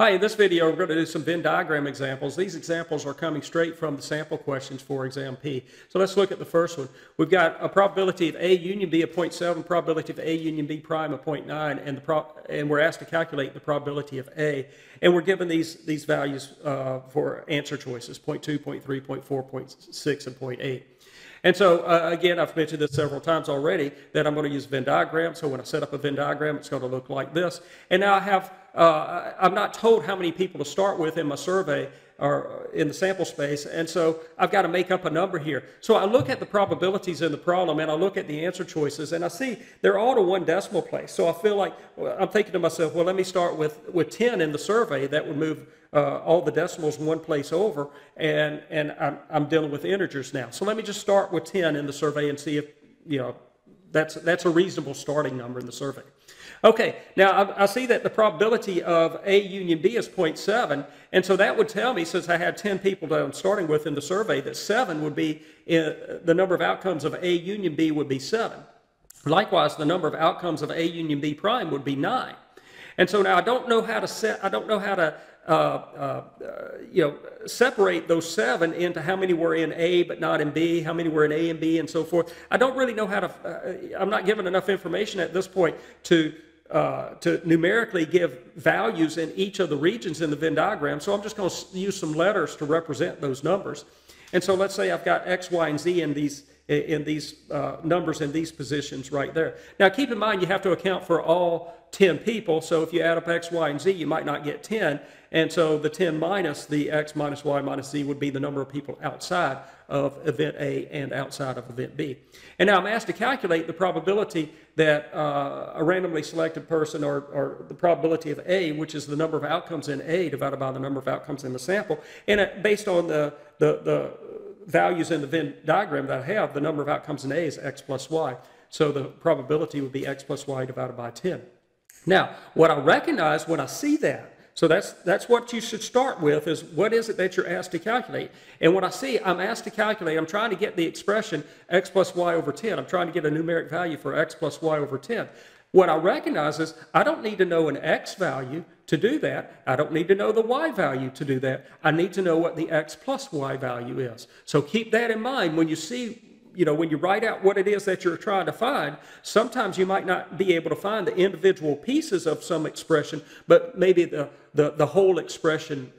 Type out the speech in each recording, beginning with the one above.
Hi, in this video, we're going to do some Venn diagram examples. These examples are coming straight from the sample questions for exam P. So let's look at the first one. We've got a probability of A union B of 0.7, probability of A union B prime of 0.9, and, the and we're asked to calculate the probability of A. And we're given these, these values uh, for answer choices, 0.2, 0.3, 0.4, 0.6, and 0.8. And so, uh, again, I've mentioned this several times already that I'm going to use Venn diagram. So when I set up a Venn diagram, it's going to look like this. And now I have, uh, I'm not told how many people to start with in my survey or in the sample space. And so I've got to make up a number here. So I look at the probabilities in the problem and I look at the answer choices and I see they're all to one decimal place. So I feel like I'm thinking to myself, well, let me start with, with 10 in the survey. That would move uh, all the decimals one place over. And, and I'm, I'm dealing with integers now. So let me just start with 10 in the survey and see if, you know, that's, that's a reasonable starting number in the survey. Okay, now I, I, see that the probability of A union B is 0.7, and so that would tell me, since I had 10 people that I'm starting with in the survey, that 7 would be, uh, the number of outcomes of A union B would be 7. Likewise, the number of outcomes of A union B prime would be 9. And so now I don't know how to set, I don't know how to, uh, uh, you know, separate those seven into how many were in A but not in B, how many were in A and B, and so forth. I don't really know how to. Uh, I'm not given enough information at this point to uh, to numerically give values in each of the regions in the Venn diagram. So I'm just going to use some letters to represent those numbers. And so let's say I've got X, Y, and Z in these in these uh, numbers in these positions right there. Now keep in mind you have to account for all 10 people. So if you add up X, Y, and Z, you might not get 10. And so the 10 minus the X minus Y minus Z would be the number of people outside of event A and outside of event B. And now I'm asked to calculate the probability that uh, a randomly selected person or, or, the probability of A, which is the number of outcomes in A divided by the number of outcomes in the sample. And it, based on the, the, the values in the Venn diagram that I have, the number of outcomes in A is X plus Y. So the probability would be X plus Y divided by 10. Now, what I recognize when I see that so that's, that's what you should start with is what is it that you're asked to calculate? And when I see I'm asked to calculate, I'm trying to get the expression x plus y over 10. I'm trying to get a numeric value for x plus y over 10. What I recognize is I don't need to know an x value to do that. I don't need to know the y value to do that. I need to know what the x plus y value is. So keep that in mind when you see you know, when you write out what it is that you're trying to find, sometimes you might not be able to find the individual pieces of some expression, but maybe the, the, the whole expression,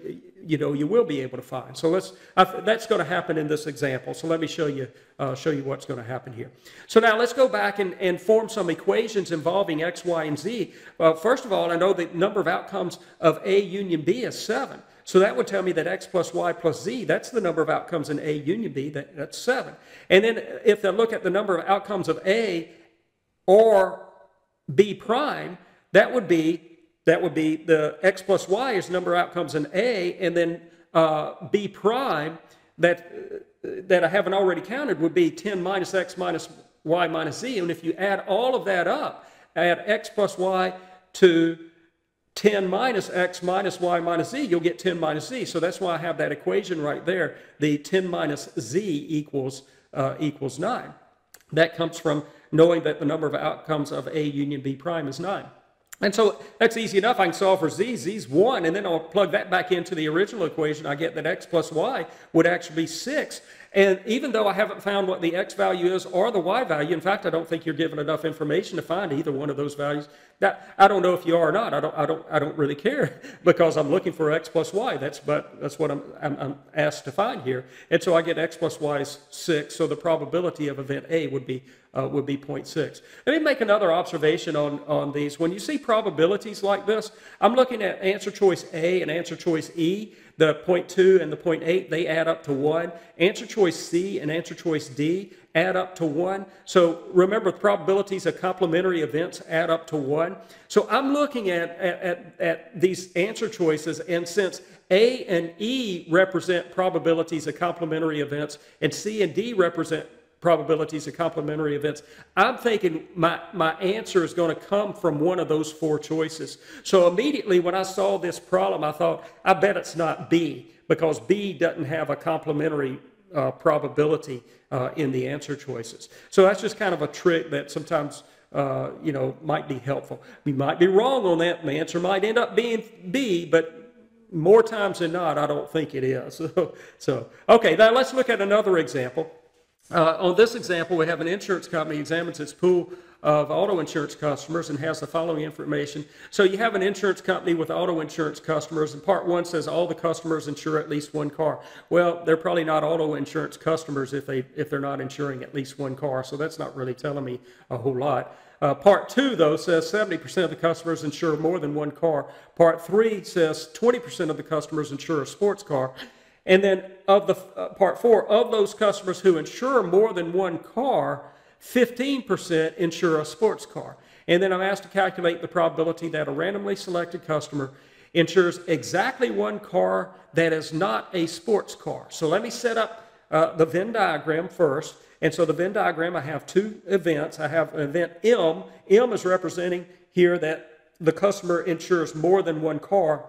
you know, you will be able to find. So let's, that's going to happen in this example. So let me show you, uh, show you what's going to happen here. So now let's go back and, and form some equations involving x, y, and z. Well, first of all, I know the number of outcomes of A union B is 7. So that would tell me that x plus y plus z, that's the number of outcomes in A union B, that, that's 7. And then if I look at the number of outcomes of A or B prime, that would be that would be the x plus y is number of outcomes in A, and then uh, B prime that that I haven't already counted would be 10 minus x minus y minus z. And if you add all of that up, add x plus y to 10 minus x minus y minus z, you'll get 10 minus z. So that's why I have that equation right there. The 10 minus z equals, uh, equals 9. That comes from knowing that the number of outcomes of A union B prime is 9. And so that's easy enough. I can solve for z. z's 1, and then I'll plug that back into the original equation. I get that x plus y would actually be 6. And even though I haven't found what the x value is or the y value, in fact, I don't think you're given enough information to find either one of those values. That, I don't know if you are or not. I don't, I don't, I don't really care because I'm looking for x plus y. That's, but that's what I'm, I'm, I'm asked to find here. And so I get x plus y is 6, so the probability of event A would be, uh, would be 0.6. Let me make another observation on, on these. When you see probabilities like this, I'm looking at answer choice A and answer choice E. The 0.2 and the 0.8, they add up to 1. Answer choice C and answer choice D add up to 1. So remember, probabilities of complementary events add up to 1. So I'm looking at, at, at these answer choices, and since A and E represent probabilities of complementary events, and C and D represent probabilities of complementary events. I'm thinking my, my answer is going to come from one of those four choices. So immediately when I saw this problem, I thought, I bet it's not B because B doesn't have a complementary uh, probability uh, in the answer choices. So that's just kind of a trick that sometimes uh, you know might be helpful. We might be wrong on that. The answer might end up being B, but more times than not, I don't think it is. So, so okay, now let's look at another example. Uh, on this example, we have an insurance company examines its pool of auto insurance customers and has the following information. So you have an insurance company with auto insurance customers, and part one says all the customers insure at least one car. Well, they're probably not auto insurance customers if they if they're not insuring at least one car. So that's not really telling me a whole lot. Uh, part two, though, says 70% of the customers insure more than one car. Part three says 20% of the customers insure a sports car. And then of the uh, part four, of those customers who insure more than one car, 15% insure a sports car. And then I'm asked to calculate the probability that a randomly selected customer insures exactly one car that is not a sports car. So let me set up uh, the Venn diagram first. And so the Venn diagram, I have two events. I have event M. M is representing here that the customer insures more than one car.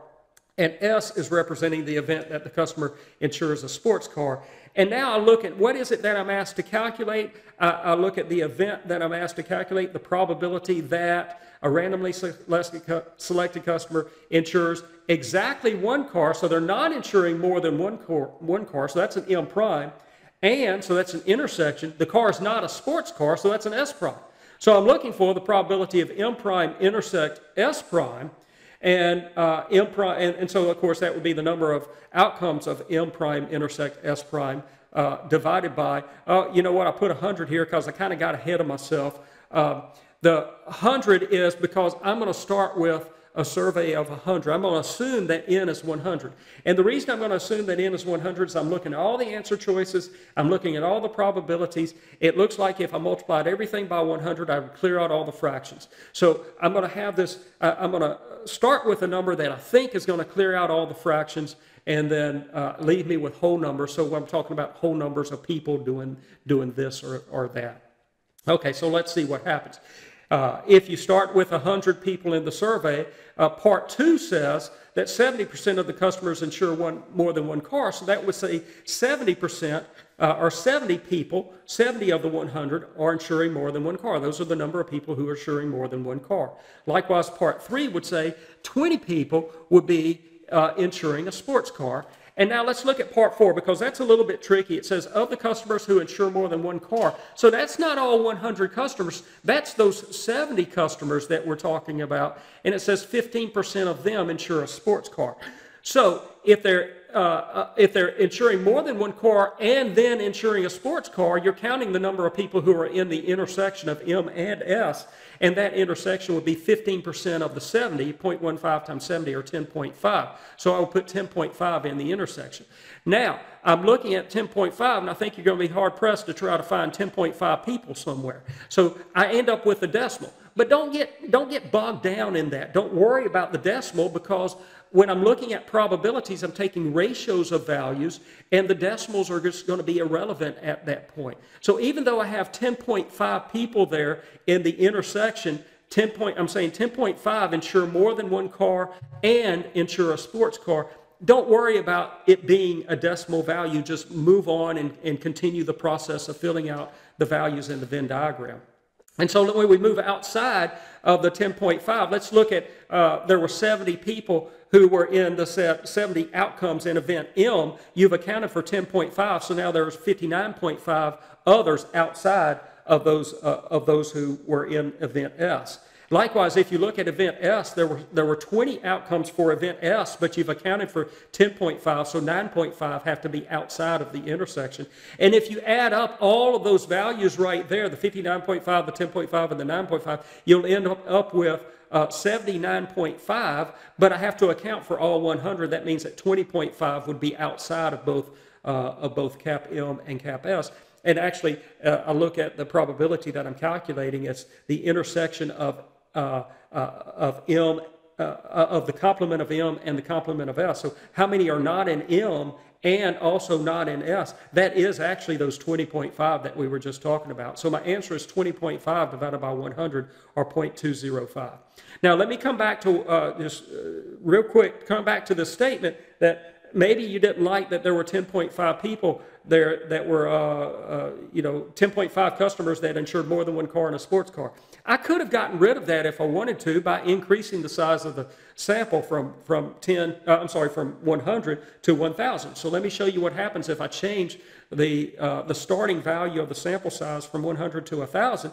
And S is representing the event that the customer insures a sports car. And now I look at what is it that I'm asked to calculate. I, I look at the event that I'm asked to calculate, the probability that a randomly selected customer insures exactly one car. So they're not insuring more than one car, one car. So that's an M prime. And so that's an intersection. The car is not a sports car, so that's an S prime. So I'm looking for the probability of M prime intersect S prime. And uh, M prime, and, and, so of course that would be the number of outcomes of M prime intersect S prime uh, divided by, uh, you know what, I put 100 here because I kind of got ahead of myself. Um, the 100 is because I'm going to start with a survey of 100. I'm going to assume that n is 100. And the reason I'm going to assume that n is 100 is I'm looking at all the answer choices, I'm looking at all the probabilities. It looks like if I multiplied everything by 100, I would clear out all the fractions. So I'm going to have this, uh, I'm going to start with a number that I think is going to clear out all the fractions and then uh, leave me with whole numbers. So I'm talking about whole numbers of people doing, doing this or, or that. Okay, so let's see what happens. Uh, if you start with 100 people in the survey, uh, part two says that 70% of the customers insure one, more than one car. So that would say 70% uh, or 70 people, 70 of the 100 are insuring more than one car. Those are the number of people who are insuring more than one car. Likewise, part three would say 20 people would be uh, insuring a sports car. And now let's look at part four because that's a little bit tricky. It says of the customers who insure more than one car. So that's not all 100 customers. That's those 70 customers that we're talking about. And it says 15% of them insure a sports car. So if they're uh, uh, if they're insuring more than one car and then insuring a sports car, you're counting the number of people who are in the intersection of M and S, and that intersection would be 15% of the 70, 0.15 times 70 or 10.5. So I will put 10.5 in the intersection. Now, I'm looking at 10.5, and I think you're going to be hard pressed to try to find 10.5 people somewhere. So I end up with a decimal. But don't get, don't get bogged down in that. Don't worry about the decimal because when I'm looking at probabilities, I'm taking ratios of values, and the decimals are just going to be irrelevant at that point. So even though I have 10.5 people there in the intersection, 10 point, I'm saying 10.5 insure more than one car and insure a sports car. Don't worry about it being a decimal value. Just move on and, and continue the process of filling out the values in the Venn diagram. And so when we move outside of the 10.5, let's look at uh, there were 70 people who were in the 70 outcomes in event M. You've accounted for 10.5, so now there's 59.5 others outside of those, uh, of those who were in event S. Likewise, if you look at event S, there were, there were 20 outcomes for event S, but you've accounted for 10.5, so 9.5 have to be outside of the intersection. And if you add up all of those values right there, the 59.5, the 10.5, and the 9.5, you'll end up, with uh, 79.5, but I have to account for all 100. That means that 20.5 would be outside of both, uh, of both cap M and cap S. And actually, uh, I look at the probability that I'm calculating. It's the intersection of uh, uh, of M, uh, of the complement of M and the complement of S. So how many are not in M and also not in S? That is actually those 20.5 that we were just talking about. So my answer is 20.5 divided by 100 or 0.205. Now let me come back to just uh, real quick, come back to the statement that maybe you didn't like that there were 10.5 people there that were, uh, uh, you know, 10.5 customers that insured more than one car in a sports car. I could have gotten rid of that if I wanted to by increasing the size of the sample from, from 10, uh, I'm sorry, from 100 to 1,000. So let me show you what happens if I change the, uh, the starting value of the sample size from 100 to 1,000.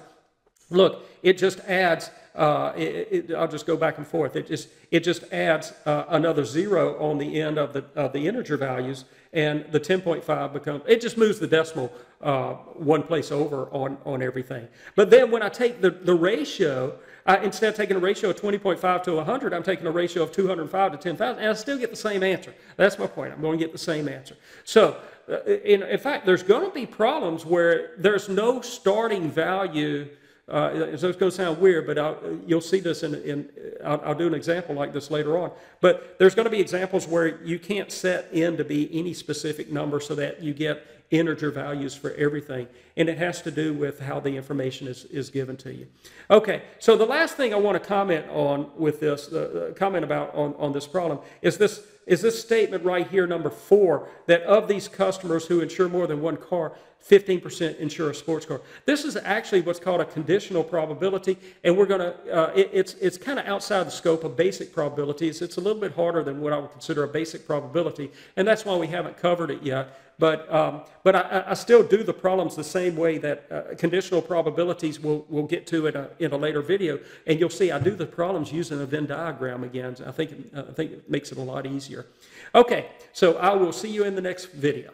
Look, it just adds, uh, it, it, I'll just go back and forth. It just, it just adds uh, another zero on the end of the, of the integer values, and the 10.5 becomes, it just moves the decimal uh, one place over on, on everything. But then when I take the, the ratio, I, instead of taking a ratio of 20.5 to 100, I'm taking a ratio of 205 to 10,000, and I still get the same answer. That's my point. I'm going to get the same answer. So, uh, in, in fact, there's going to be problems where there's no starting value uh, it's going to sound weird, but I'll, you'll see this in, in I'll, I'll, do an example like this later on. But there's going to be examples where you can't set n to be any specific number so that you get integer values for everything. And it has to do with how the information is, is given to you. Okay, so the last thing I want to comment on with this, uh, comment about on, on this problem is this, is this statement right here, number four, that of these customers who insure more than one car, 15% insure a sports car. This is actually what's called a conditional probability, and we're going to, uh, it, it's, it's kind of outside the scope of basic probabilities. It's a little bit harder than what I would consider a basic probability, and that's why we haven't covered it yet. But, um, but I, I, still do the problems the same way that uh, conditional probabilities we'll, we'll get to in a, in a later video. And you'll see I do the problems using a Venn diagram again. I think, I think it makes it a lot easier. Okay, so I will see you in the next video.